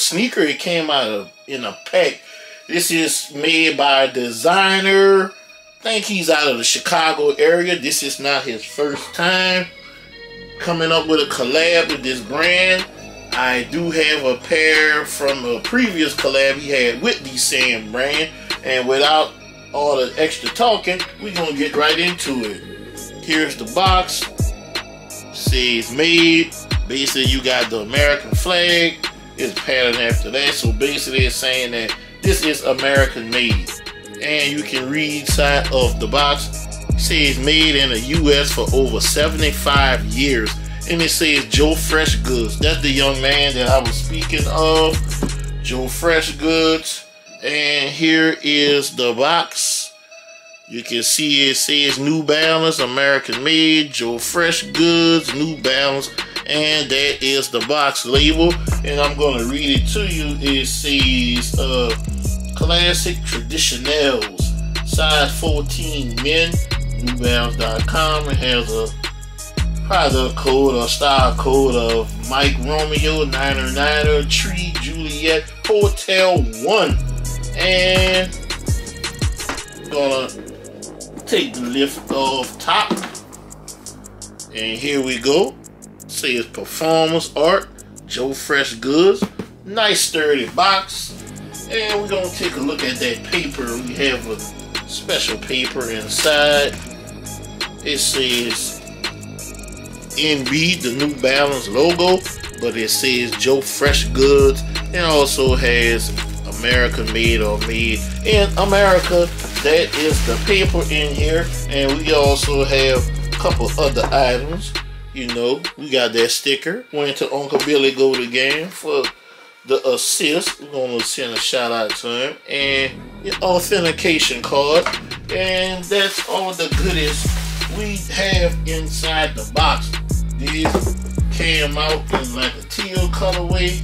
sneaker. It came out of in a pack. This is made by a designer. I think he's out of the Chicago area. This is not his first time coming up with a collab with this brand. I do have a pair from a previous collab he had with the same brand. And without all the extra talking, we're gonna get right into it. Here's the box. Says made. Basically, you got the American flag. It's patterned after that. So basically, it's saying that this is American made. And you can read side of the box. It says made in the US for over 75 years. And it says Joe Fresh Goods. That's the young man that I was speaking of. Joe Fresh Goods. And here is the box. You can see it says New Balance, American made, Joe Fresh Goods, New Balance, and that is the box label. And I'm going to read it to you. It says uh, Classic Traditionals, size 14 men, NewBalance.com. It has a product code or style code of Mike Romeo, Niner Niner, Tree Juliet, Hotel 1. And gonna take the lift off top. And here we go. See it's performance art, Joe Fresh Goods. Nice sturdy box. And we're gonna take a look at that paper. We have a special paper inside. It says NB, the New Balance logo, but it says Joe Fresh Goods and also has American made or made in America. That is the paper in here, and we also have a couple other items. You know, we got that sticker. Went to Uncle Billy Go to Game for the assist. We're gonna send a shout out to him and the authentication card, and that's all the goodies we have inside the box. These came out in like a teal colorway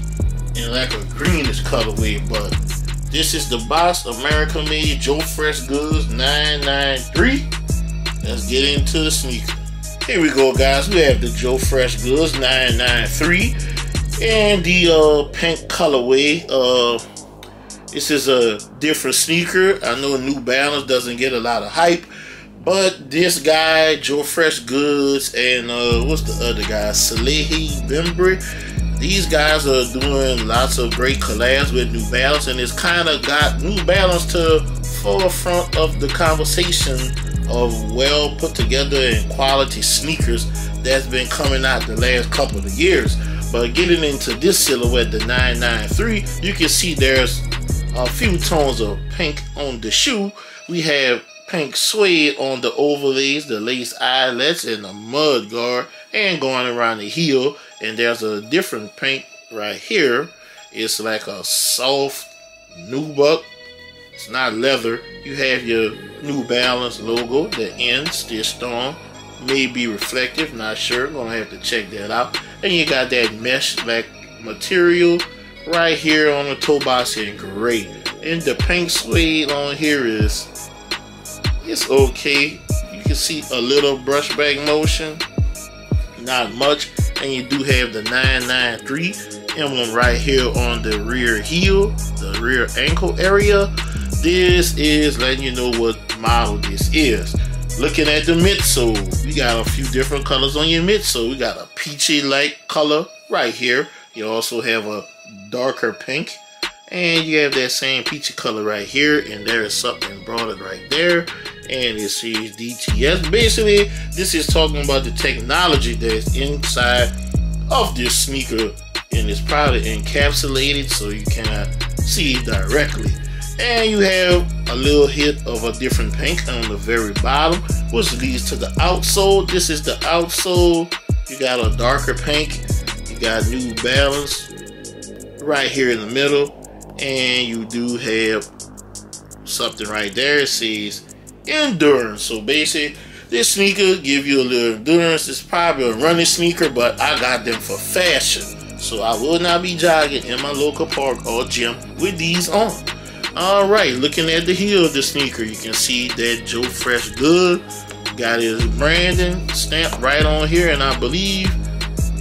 and like a greenish colorway, but this is the box America made Joe Fresh Goods 993. Let's get into the sneaker. Here we go, guys. We have the Joe Fresh Goods 993 and the uh, pink colorway. Uh, this is a different sneaker. I know New Balance doesn't get a lot of hype, but this guy, Joe Fresh Goods, and uh, what's the other guy, Salehe Bembury, these guys are doing lots of great collabs with New Balance, and it's kind of got New Balance to forefront of the conversation of well put together and quality sneakers that's been coming out the last couple of years. But getting into this silhouette, the 993, you can see there's a few tones of pink on the shoe. We have pink suede on the overlays, the lace eyelets, and the mud guard, and going around the heel. And there's a different pink right here. It's like a soft nubuck. It's not leather. You have your New Balance logo, the end stitched on. May be reflective, not sure. Gonna have to check that out. And you got that mesh like material right here on the toe box in gray. And the pink suede on here is it's okay. You can see a little brushback motion, not much. And you do have the 993 emblem right here on the rear heel, the rear ankle area. This is letting you know what model this is. Looking at the midsole, we got a few different colors on your midsole. We got a peachy light color right here. You also have a darker pink. And you have that same peachy color right here. And there is something embroidered right there. And it says DTS. Basically, this is talking about the technology that's inside of this sneaker. And it's probably encapsulated so you cannot see it directly. And you have a little hit of a different pink on the very bottom, which leads to the outsole. This is the outsole. You got a darker pink. You got New Balance right here in the middle. And you do have something right there. It says endurance. So basically, this sneaker give you a little endurance. It's probably a running sneaker, but I got them for fashion. So I will not be jogging in my local park or gym with these on. All right, looking at the heel of the sneaker, you can see that Joe Fresh Good got his branding stamped right on here, and I believe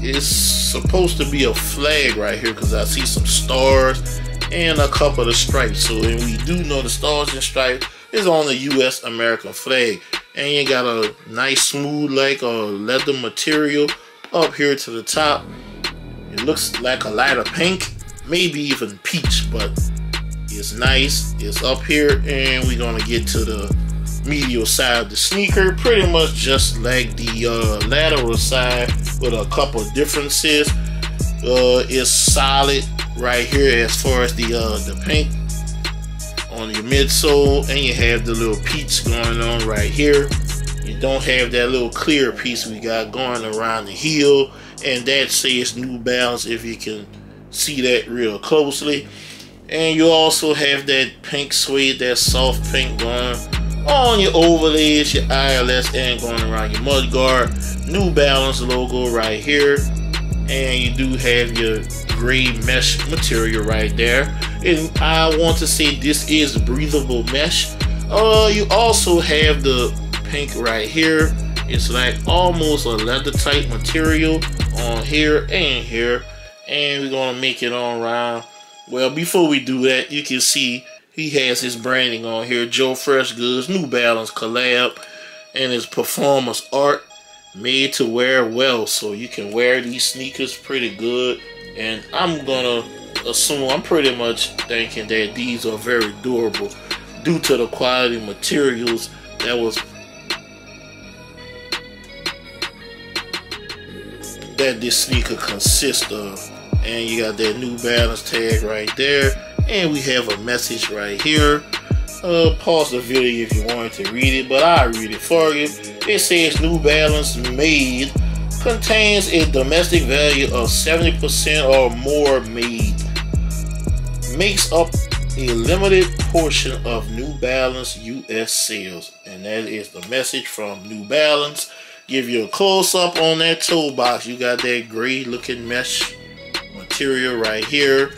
it's supposed to be a flag right here because I see some stars and a couple of stripes. So, and we do know the stars and stripes is on the U.S. American flag. And you got a nice smooth like a leather material up here to the top. It looks like a lighter pink, maybe even peach, but it's nice. It's up here, and we're gonna get to the medial side of the sneaker. Pretty much just like the uh, lateral side with a couple differences. Uh, it's solid right here as far as the uh, the paint on your midsole, and you have the little peach going on right here. You don't have that little clear piece we got going around the heel, and that says New Balance if you can see that real closely. And you also have that pink suede, that soft pink going on your overlays, your ILS, and going around your mudguard. New Balance logo right here. And you do have your gray mesh material right there. And I want to say this is breathable mesh. Uh, you also have the pink right here. It's like almost a leather type material on here and here. And we're gonna make it on around well, before we do that, you can see he has his branding on here. Joe Fresh Goods, New Balance collab, and his performance art made to wear well. So you can wear these sneakers pretty good. And I'm gonna assume, I'm pretty much thinking that these are very durable due to the quality materials that was that this sneaker consists of and you got that new balance tag right there. And we have a message right here. Uh, pause the video if you wanted to read it but I'll read it for you. It says new balance made contains a domestic value of 70% or more made makes up a limited portion of New Balance US sales. And that is the message from New Balance. Give you a close-up on that toe box you got that gray looking mesh material right here.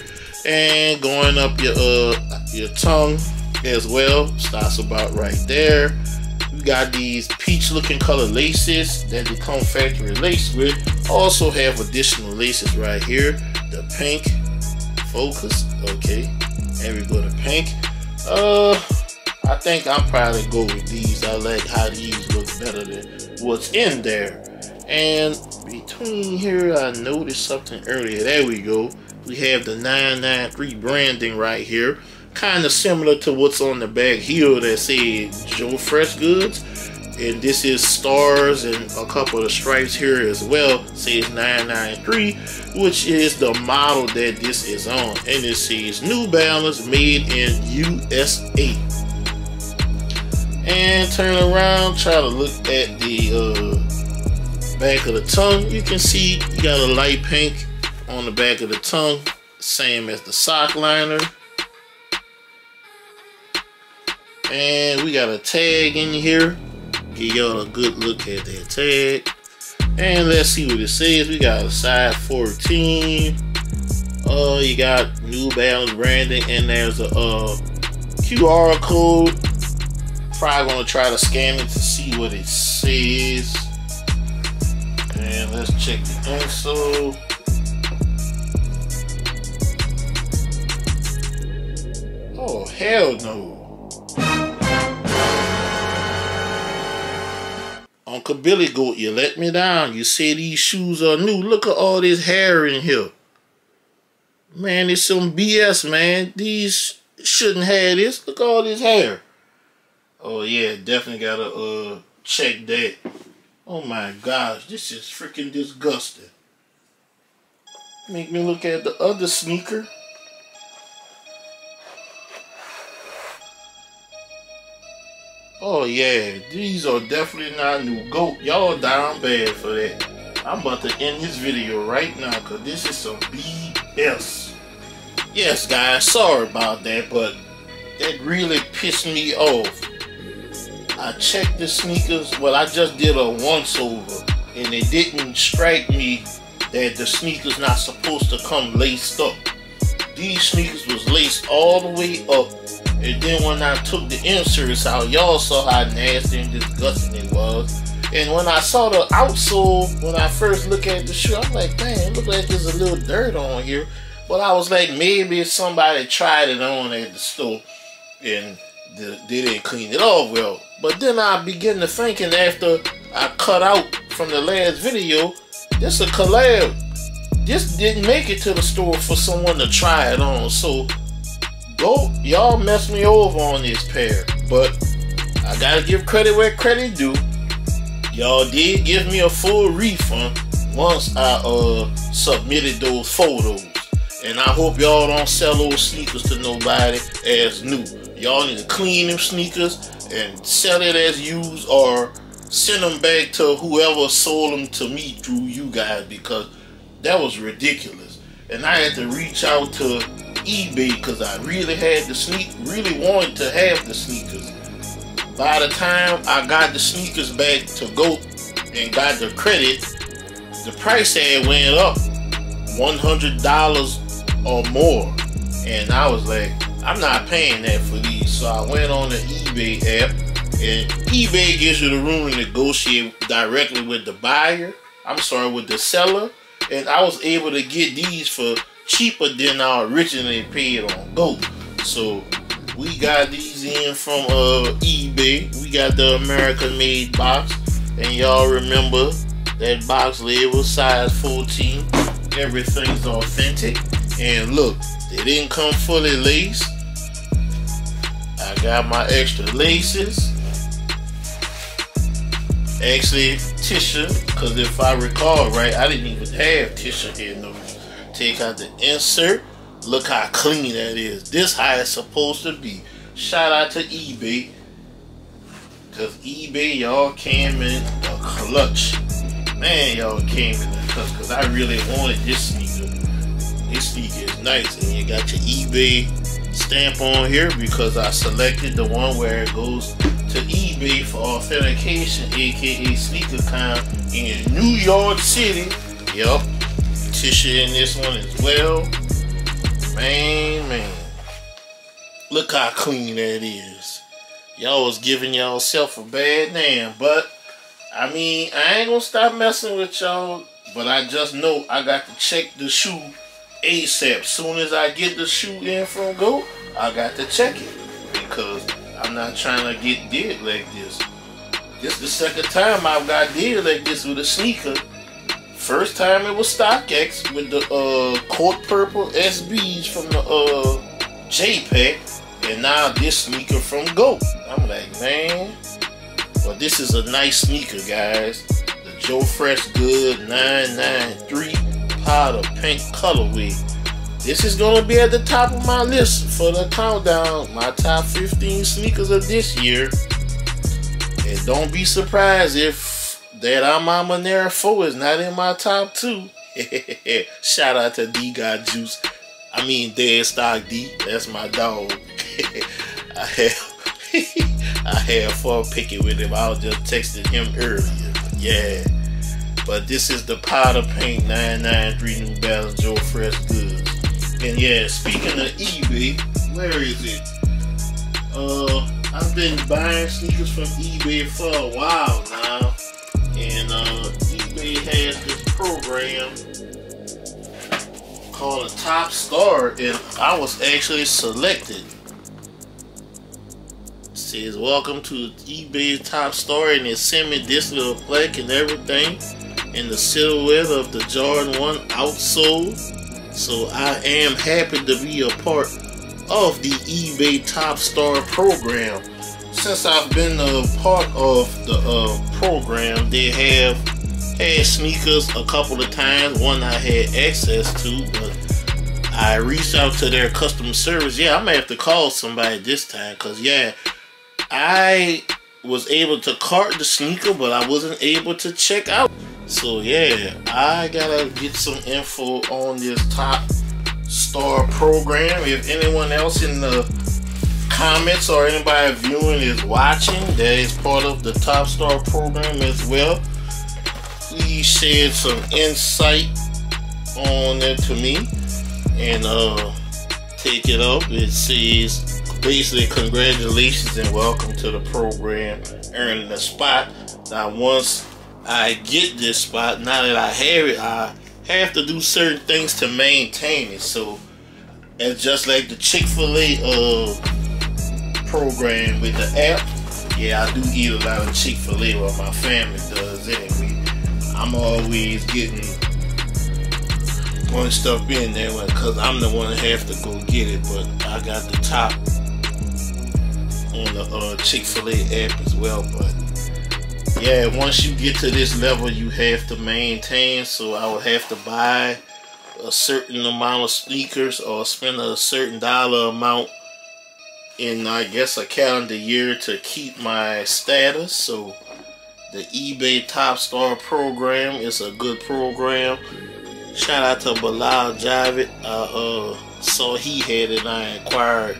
And going up your uh your tongue as well. Starts about right there. You got these peach looking color laces that they come factory lace with. Also have additional laces right here. The pink focus okay. And we go to pink. Uh I think I'm probably go with these. I like how these look better than what's in there. And between here, I noticed something earlier. There we go. We have the 993 branding right here. Kind of similar to what's on the back heel that says Joe Fresh Goods. And this is stars and a couple of stripes here as well. Says 993, which is the model that this is on. And it says New Balance made in USA. And turn around, try to look at the uh, back of the tongue, you can see you got a light pink on the back of the tongue, same as the sock liner. And we got a tag in here. Give y'all a good look at that tag. And let's see what it says. We got a size 14. Uh, you got New Balance branding, and there's a uh, QR code. Probably gonna try to scan it to see what it says. And let's check the insole. Oh, hell no. Uncle Billy Goat, you let me down. You say these shoes are new. Look at all this hair in here. Man, it's some BS, man. These shouldn't have this. Look at all this hair. Oh, yeah, definitely gotta uh check that. Oh my gosh, this is freaking disgusting. Make me look at the other sneaker. Oh yeah, these are definitely not new goat. Y'all down bad for that. I'm about to end this video right now because this is some BS. Yes guys, sorry about that, but that really pissed me off. I checked the sneakers. Well, I just did a once over, and it didn't strike me that the sneakers not supposed to come laced up. These sneakers was laced all the way up, and then when I took the inserts out, y'all saw how nasty and disgusting it was. And when I saw the outsole, when I first look at the shoe, I'm like, man, it look like there's a little dirt on here. But I was like, maybe somebody tried it on at the store and they didn't clean it off well. But then I begin to thinking after I cut out from the last video, this a collab. This didn't make it to the store for someone to try it on. So GOAT, y'all mess me over on this pair. But I gotta give credit where credit due. Y'all did give me a full refund once I uh submitted those photos. And I hope y'all don't sell those sneakers to nobody as new. Y'all need to clean them sneakers and sell it as used or send them back to whoever sold them to me through you guys because that was ridiculous. And I had to reach out to eBay because I really had the sneak, really wanted to have the sneakers. By the time I got the sneakers back to GOAT and got the credit, the price had went up $100 or more. And I was like, I'm not paying that for these. So I went on the eBay app and eBay gives you the room to negotiate directly with the buyer. I'm sorry, with the seller. And I was able to get these for cheaper than I originally paid on GOAT. So we got these in from uh, eBay. We got the American made box. And y'all remember that box label size 14. Everything's authentic. And look, they didn't come fully laced. I got my extra laces actually tissue because if I recall right, I didn't even have tissue in those. Take out the insert. Look how clean that is. This how it's supposed to be. Shout out to eBay. Cause eBay y'all came in the clutch. Man, y'all came in the clutch because I really wanted this sneaker. Sneaker is nice. And you got your eBay stamp on here because I selected the one where it goes to eBay for authentication, aka sneaker SneakerCon in New York City. Yup. Tissue in this one as well. Man, man. Look how clean that is. Y'all was giving y'all self a bad name, but I mean, I ain't gonna stop messing with y'all, but I just know I got to check the shoe ASAP. Soon as I get the shoe in from GOAT, I got to check it because I'm not trying to get dead like this. This the second time I've got dead like this with a sneaker. First time it was StockX with the uh, court purple SBs from the uh, JPEG, and now this sneaker from GOAT. I'm like, man, but this is a nice sneaker, guys. The Joe Fresh Good 993 powder pink colorway. This is gonna be at the top of my list for the countdown. My top 15 sneakers of this year. And don't be surprised if that I'm Monera 4 is not in my top two. Shout out to D God Juice. I mean Dead Stock D. That's my dog. I have I had fun picking with him. I was just texting him earlier. Yeah. But this is the powder pink 993 New Balance Joe Fresh Goods. And yeah, speaking of eBay, where is it? Uh, I've been buying sneakers from eBay for a while now. And uh, eBay has this program called a Top Star, and I was actually selected. It says welcome to eBay Top Star, and it sent me this little plaque and everything in the silhouette of the Jordan 1 outsole. So I am happy to be a part of the eBay Top Star program. Since I've been a part of the uh, program, they have had sneakers a couple of times. One I had access to, but I reached out to their customer service. Yeah, I may have to call somebody this time because, yeah, I was able to cart the sneaker, but I wasn't able to check out. So yeah, I gotta get some info on this top star program. If anyone else in the comments or anybody viewing is watching that is part of the top star program as well, please share some insight on it to me and uh take it up. It says basically congratulations and welcome to the program, earning a spot. Now once I get this spot, now that I have it, I have to do certain things to maintain it. So it's just like the Chick-fil-A uh, program with the app. Yeah, I do eat a lot of Chick-fil-A, what my family does anyway. I'm always getting one stuff in there because I'm the one that have to go get it, but I got the top on the uh, Chick-fil-A app as well. But yeah, once you get to this level, you have to maintain. So I would have to buy a certain amount of sneakers or spend a certain dollar amount in, I guess, a calendar year to keep my status. So the eBay Top Star program is a good program. Shout out to Bilal Javit. I uh, saw he had it I inquired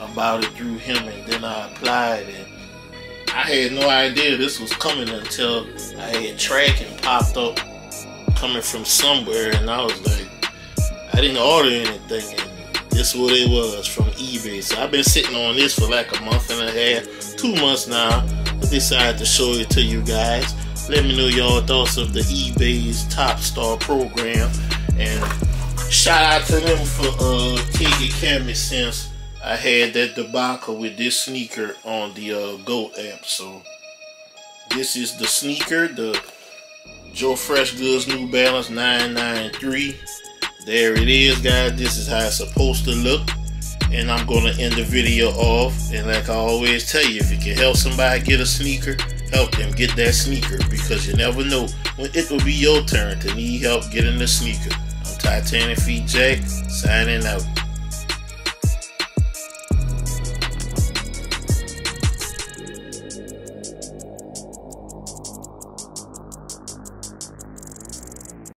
about it through him and then I applied and I had no idea this was coming until I had tracking popped up coming from somewhere and I was like I didn't order anything and this is what it was from eBay. So I've been sitting on this for like a month and a half, two months now. I decided to show it to you guys. Let me know your thoughts of the eBay's Top Star program and shout out to them for uh taking care of me since I had that debacle with this sneaker on the uh, GOAT app. So this is the sneaker, the Joe Fresh Goods New Balance 993. There it is, guys. This is how it's supposed to look. And I'm going to end the video off. And like I always tell you, if you can help somebody get a sneaker, help them get that sneaker. Because you never know when it will be your turn to need help getting the sneaker. I'm Titanic Feet Jack, signing out.